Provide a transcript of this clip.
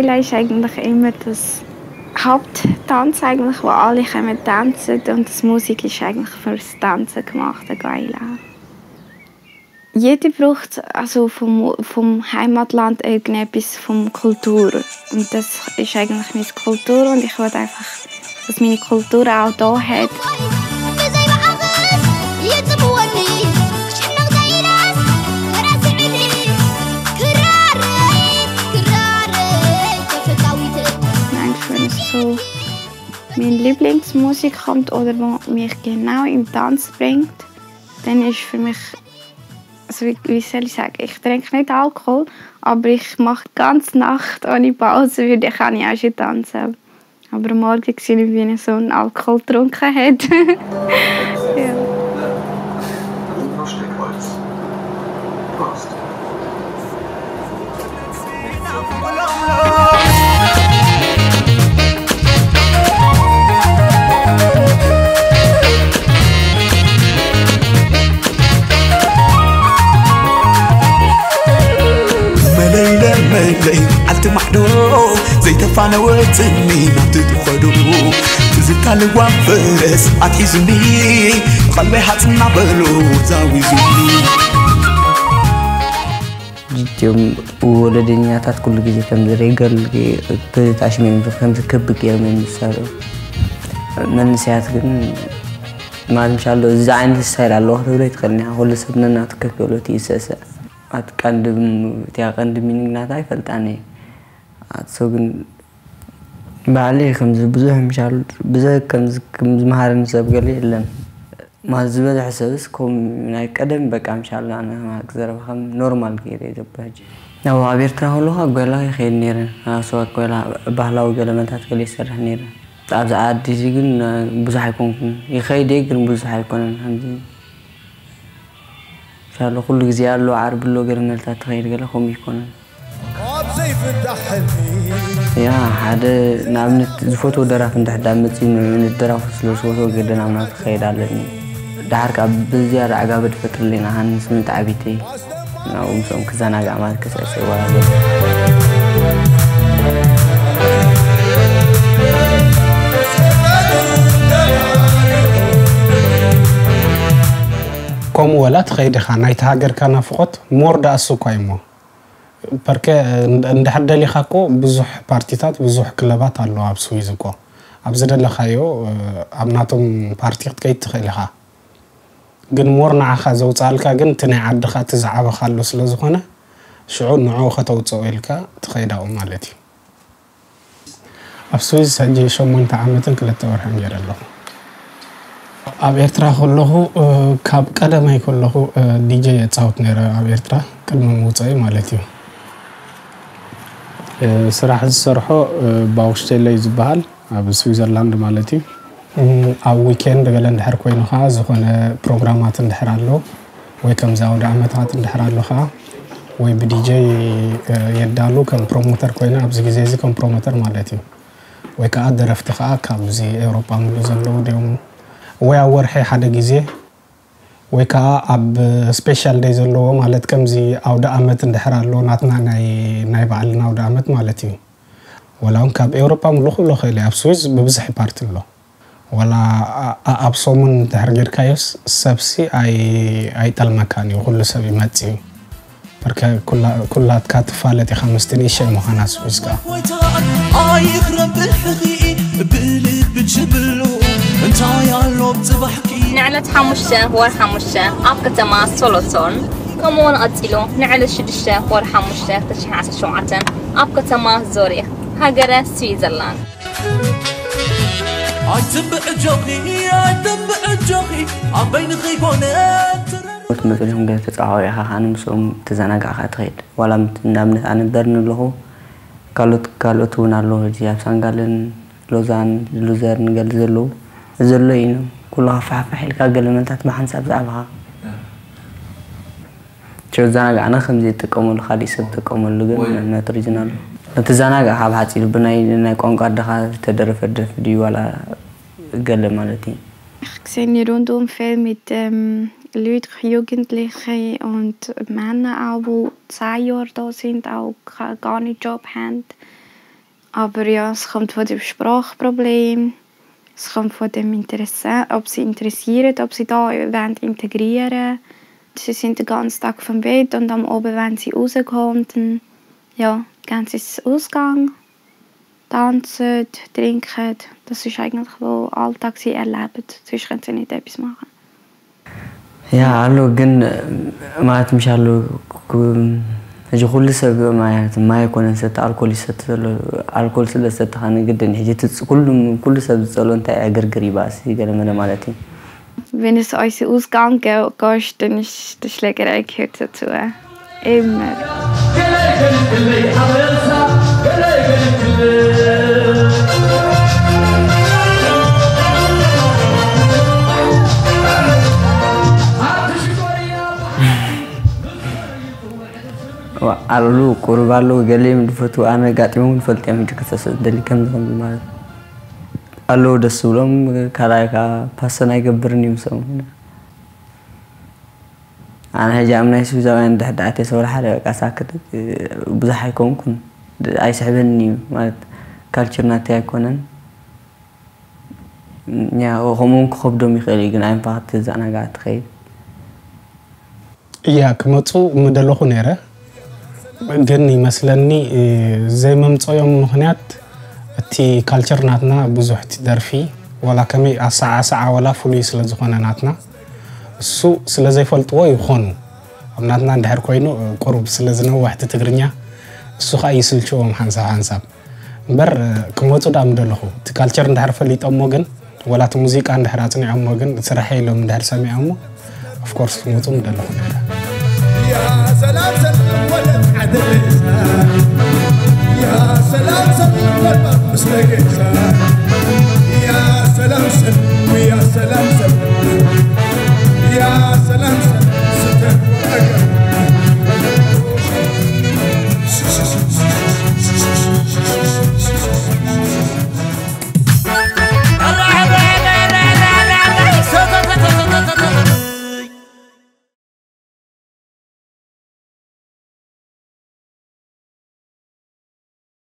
Gaila ist eigentlich immer das Haupttanz, eigentlich, wo alle kommen tanzen und das Musik ist eigentlich für das Tanzen gemacht, der Gaila. Jeder braucht also vom, vom Heimatland irgendetwas von Kultur. Und das ist eigentlich meine Kultur und ich will einfach, dass meine Kultur auch hier hat. Meine Lieblingsmusik kommt oder wo mich genau im Tanz bringt, dann ist für mich also wie, wie soll ich sagen, ich trinke nicht Alkohol, aber ich mache die ganze Nacht ohne Pause, weil dann kann ich auch schon tanzen. Aber am Morgen sehe ich, wie ich so einen Alkohol getrunken hat. ja. ዘይተፋነወትኒ ናብቲ ትኸዱ ትዝታ ልዋን ፈረስ ኣትሒዙኒ ብቐልበይ ሓፅና በሎ ዛዊዙኒ እትዮም ወለደኛታት ኩሉ ግዜ ከምዚ ሬገል ተኣሽሜም ከምዚ ክቢ ገይሮም የሚሰሩ መንስያት ግን ማለት ምሻሎ እዚ ዓይነት ስታይል ኣለዎ ክትብሎ ይትኽእል ኒኻ ኩሉ ሰብ ነናቱ ከፍ ክብሎ ይስእስእ ኣት ቀንዲ እቲያ ቀንዲ ሚኒንግ ግን ባዕሊ ከምዚ ብዙሕ ምሻል ብዙሕ ከምዚ ሰብ ገለ የለን ማለት ሰብስ ከምኡ ናይ ቀደም በቃ ምሻል ኣነ ከም ኖርማል ገይረ ያው ኣብ ኤርትራ ከለኹ ጎላ ይኸይድ ነይረ። ኣስዋ ጎላ ባህላዊ ገለመታት ገለ ይሰርሕ ነይረ። ኣብዚ ዓዲ እዚ ግን ብዙሕ ኣይኮንኩን። ይኸይድ እየ ግን ብዙሕ ኣይኮነን ከምዚ። ምሻሎ ኩሉ ግዜ ኣሎ ዓርቢ ኣሎ ገለመታት ትኸይድ ገለ ከምኡ ይኮነን ያ ሓደ ንኣብነት ዝፈትዎ ደራፊ እንድሕዳር መፅኡ ንደራፉ ስለ ዝፈትዎ ገደ ናብ ናቱ ክኸይድ ኣለኒ ድሓር ከዓ ብዝያዳ ዕጋበ ድፈጥርለና ሃኒ ስምንት ዓቢተይ ናብኡ ምስኦም ክዘናጋዕ ማለት ከስዕስዕ ዋላ ከምኡ ወላ ትኸይድ ኢኻ ናይቲ ሃገርካ ናፍቆት more ዳኣሱ እኳ እሞ በርከ እንድሕር ደሊኻ እኮ ብዙሕ ፓርቲታት ብዙሕ ክለባት ኣለዋ ኣብ ስዊዝ እኮ። ኣብ ዝደለኻዮ ኣብ ናቶም ፓርቲ ክትከይድ ትኽእል ኢኻ። ግን more ንዓኻ ዘውፃልካ ግን እቲ ናይ ዓድኻ እቲ ዝዓበኻ ኣሎ ስለ ዝኾነ ሽዑ ንዕኡ ከተውፅኦ ኢልካ ትኸይድ ኣብኡ ማለት እዩ። ኣብ ስዊዝ ሕጂ ሸሞንተ ዓመትን ክልተ ወርሕን ገይረ ኣለኹ። ኣብ ኤርትራ ከለኹ ካብ ቀደመይ ከለኹ ዲጄ የፃወት ነይረ ኣብ ኤርትራ ቅድሚ ምውፅአይ ማለት እዩ ስራሕ ዝሰርሖ Baustelle ይ ዝበሃል ኣብ ስዊዘርላንድ ማለት እዩ። ኣብ weekend ገለ እንድሕር ኮይኑ ከዓ ዝኾነ ፕሮግራማት እንድሕር ኣሎ። ወይ ከምዚ ኣውደ ዓመታት እንድሕር ኣሎ ከዓ ወይ ብዲጄ የዳሉ ከም promoter ኮይኑ ኣብዚ ግዜ እዚ ከም promoter ማለት እዩ። ወይ ከዓ ደረፍቲ ከዓ ካብዚ ኤውሮጳ ምሉእ ዘለዉ ድዮም። ወይ ኣብ ወርሒ ሓደ ግዜ ወይ ከዓ ኣብ ስፔሻል ደይ ዘለዎ ማለት ከምዚ ኣውደ ዓመት እንድሕር ኣሎ ናትና ናይ ባዕልና ኣውደ ዓመት ማለት እዩ ወላ እውን ካብ ኤውሮጳ ምሉእ ክብሎ ክእል ኣብ ስዊዝ ብብዝሒ ፓርቲ ኣሎ ወላ ኣብ ሶሙን እንድሕር ጌርካዮስ ሰብሲ ኣይጠልመካን እዩ ኩሉ ሰብ ይመፅ እዩ በርከ ኩላትካ ትፋለጥ ኢኻ ምስቲ ንእሸይ ምዃና ስዊዝ ከዓ ኣይኽረም ብሕኺ ብልብ ጅብሉ እንታይ ኣሎ ብፅባሕኪ ንዕለት ሓሙሽተ ወር ሓሙሽተ ኣብ ከተማ ሶሎቶን ከምኡውን ቀፂሉ ንዕለት ሽዱሽተ ወር ሓሙሽተ 2017 ኣብ ከተማ ዞሪክ ሃገረ ስዊዘርላንድ ኣይትንብዕ ጆኺ ኣይትንብዕ ጆኺ ኣብ በይንኺ ኮነ ትመፁ ዮም ገለ ተፃዋዊ ኢኻ ከዓ ንምስኦም ተዘናጋዕካ ትኸይድ ዋላ ንኣብነት ኣነ ደርኒ ኣለኹ ካልኦት ካልኦት እውን ኣለዉ ሕጂ ኣብ ሳንጋለን ሎዛን ሉዘርን ገለ ዘለዉ ዘሎ እዩ ኩሉ ፋሕፋሕ ኢልካ ገለ መንታት ብሓንሳብ ብዛዕባኻ ዘናጋዕና ከምዚ ይጥቀመሉ ካሊእ ሰብ ዝጥቀመሉ ግን ነቲ ሪጅናሉ ነቲ ዘናጋዕካ ብሓፂሩ ብናይ ቋንቋ ኣደኻ ዝተደረፈ ደርፊ ድዩ ዋላ ገለ ማለት እዩ Ich sehe die rundum viel mit ähm, Leuten, Jugendliche und Männer auch, die zehn Jahre da sind, auch gar nicht Job haben. Aber ja, es kommt von dem Sprachproblem, Es kommt von dem Interesse, ob sie interessieren, ob sie da integrieren wollen. Sie sind den ganzen Tag vom Bett und am Abend wenn sie rauskommen, dann ja, gehen sie ins Ausgang, tanzen, trinken. Das ist eigentlich, was Alltag sie erleben. Sonst können sie nicht etwas machen. Ja, hallo, gen, äh, man hat mich hallo, ሕጂ ኩሉ ሰብ ማለት ማይ ኮነን ሰተ ኣልኮል ይሰተ ዘሎ ኣልኮል ስለ ዝሰተኻ ንግድን ሕጂ ኩሉ ሰብ ዝፀሎ እንታይ ኣገርግር ይባእሲ ገለመለ ማለት እዩ Wenn es aus dem Ausgang ge- gehst, dann ist die Schlägerei gehört dazu. Immer. ኣሉ ቁርብ ኣለዉ ገሊኦም ድፈቱ ኣነ ጋጢሞም ንፈልጥ እዮም ሕጂ ክተስእ ደሊ ከምዚ ከምዚ ማለት ኣለዉ ደስ ብሎም ከዓ ፓሰን ኣይገብርን እዩ ምሰም ኣነ ሕጂ ኣብ ናይ ስዊዛውያን ድሕዳእተ ሰብሪ ሓደ በቃ ሳክት ብዙሕ ኣይኮንኩን ኣይስሕበኒ እዩ ማለት ካልቸር ናተይ ኣይኮነን። ከምኡውን ክከብዶም ይኽእል እዩ ግን ኣይንፋ ክትዛናጋዕ ትኸይድ እያ ክመፁ ምደለኹ ነይረ ግን ይመስለኒ ዘይመምፀዮም ምክንያት እቲ ካልቸር ናትና ብዙሕ እቲ ደርፊ ወላ ከመይ ኣሰዓሰዓ ወላ ፍሉይ ስለ ዝኾነ ናትና እሱ ስለ ዘይፈልጥዎ ይኾኑ ኣብ ናትና እንድሕር ኮይኑ ቁሩብ ስለ ዝነዋሕቲ ትግርኛ እሱ ከዓ ይስልችዎም ሓንሳብ ሓንሳብ። እምበር ክመፁ ዳ ምደለኹ እቲ ካልቸር እንድሕር ፈሊጦሞ ግን ወላ እቲ ሙዚቃ እንድሕር ኣፅኒዖሞ ግን ስራሕ ኢሎም እንድሕር ሰሚዖሞ ኣፍኮርስ ክመፁ ምደለኹ ነረ ሰላም ሰላም Ya se lanza mi cuerpo, pues regresa